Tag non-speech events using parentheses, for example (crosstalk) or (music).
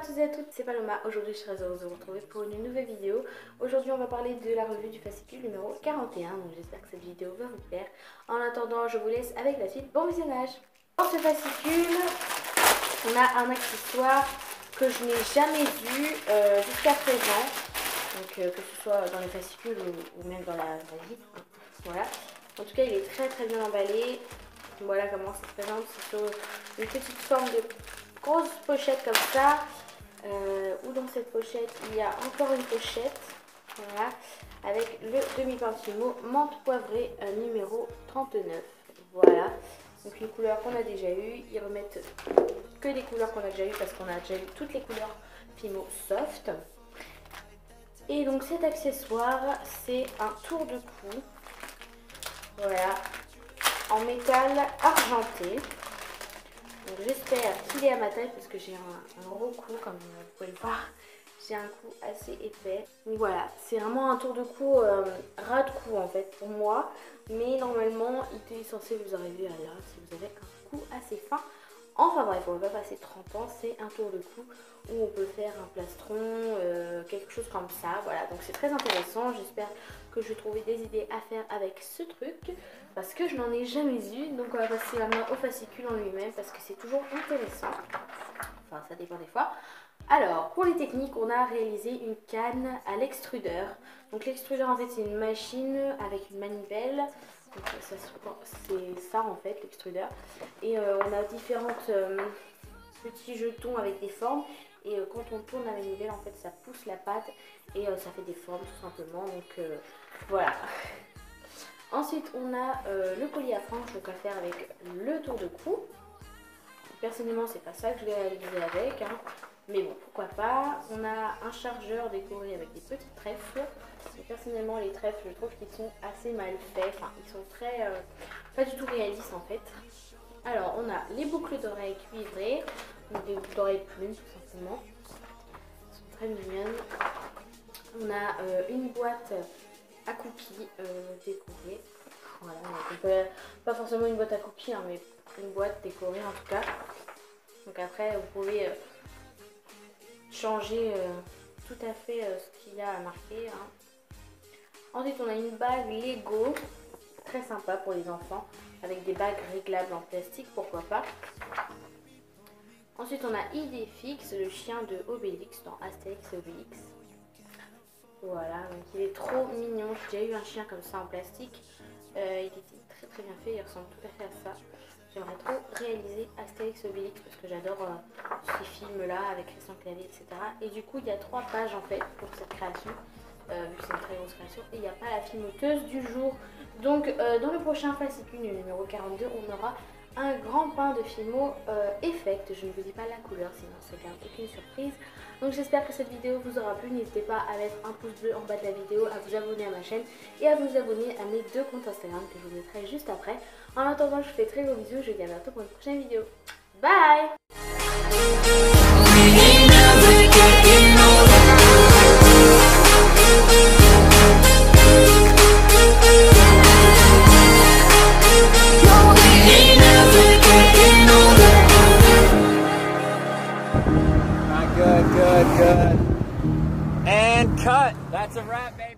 tous et à toutes, c'est Paloma. Aujourd'hui, je suis très heureuse de vous retrouver pour une nouvelle vidéo. Aujourd'hui, on va parler de la revue du fascicule numéro 41. Donc, j'espère que cette vidéo va vous plaire. En attendant, je vous laisse avec la suite. Bon visionnage Dans ce fascicule, on a un accessoire que je n'ai jamais vu euh, jusqu'à présent. Donc, euh, que ce soit dans les fascicules ou, même dans la, vie. Voilà. En tout cas, il est très très bien emballé. Voilà comment ça se présente. C'est une petite forme de grosse pochette comme ça. Euh, ou dans cette pochette, il y a encore une pochette. Voilà. Avec le demi-pentimo menthe poivrée euh, numéro 39. Voilà. Donc une couleur qu'on a déjà eu. Ils remettent que des couleurs qu'on a déjà eu parce qu'on a déjà eu toutes les couleurs Fimo Soft. Et donc cet accessoire, c'est un tour de cou. Voilà. En métal argenté. J'espère qu'il est à ma taille parce que j'ai un, gros cou comme vous pouvez le voir. J'ai un cou assez épais. Donc voilà, c'est vraiment un tour de cou euh, ras de cou en fait pour moi. Mais normalement, il est censé vous arriver à là si vous avez un cou assez fin. Enfin bref, on va pas passer 30 ans, c'est un tour de cou où on peut faire un plastron, euh, quelque chose comme ça. Voilà, donc c'est très intéressant. J'espère que je vais trouver des idées à faire avec ce truc parce que je n'en ai jamais eu. Donc on va passer la main au fascicule en lui-même parce que c'est toujours intéressant. Enfin, ça dépend des fois. Alors, pour les techniques, on a réalisé une canne à l'extrudeur. Donc l'extrudeur, en fait, c'est une machine avec une manivelle. C'est ça, en fait, l'extrudeur. Et euh, on a différents euh, petits jetons avec des formes. Et euh, quand on tourne la manivelle, en fait, ça pousse la pâte et ça fait des formes, tout simplement. Donc, voilà. (laughs) Ensuite, on a le collier à franges, donc à faire avec le tour de cou. Personnellement, c'est pas ça que je vais réaliser avec, hein. mais bon, pourquoi pas. On a un chargeur décoré avec des petites trèfles. Personnellement, les trèfles, je trouve qu'ils sont assez mal faits. Enfin, ils sont très, euh, pas du tout réalistes en fait. Alors, on a les boucles d'oreilles cuivrées, donc des boucles d'oreilles plumes tout simplement. Elles sont très mignonnes. On a euh, une boîte à cookies euh, décorée. Voilà, pas forcément une boîte à cookies, hein, mais une boîte décorée en tout cas. Donc après, vous pouvez euh, changer tout à fait ce qu'il y a à marquer. Hein. Ensuite, on a une bague Lego, très sympa pour les enfants, avec des bagues réglables en plastique, pourquoi pas. Ensuite, on a Idéfix, le chien de Obélix dans Astérix et Obélix. Voilà, donc il est trop mignon. J'ai déjà eu un chien comme ça en plastique. Euh, il était très très bien fait, il ressemble tout à fait à ça. J'aimerais trop réaliser Astérix Obélix parce que j'adore euh, ces films-là avec Christian Clavier, etc. Et du coup, il y a trois pages en fait pour cette création, euh, vu que c'est une très grosse création. Et il n'y a pas la filmoteuse du jour. Donc, dans le prochain fascicule numéro 42, on aura un grand pain de Fimo euh, Effect. Je ne vous dis pas la couleur, sinon ça garde aucune surprise. Donc j'espère que cette vidéo vous aura plu. N'hésitez pas à mettre un pouce bleu en bas de la vidéo, à vous abonner à ma chaîne et à vous abonner à mes deux comptes Instagram que je vous mettrai juste après. En attendant, je vous fais très gros bisous. Je vous dis à bientôt pour une prochaine vidéo. Bye good, good. And cut. That's a wrap, baby.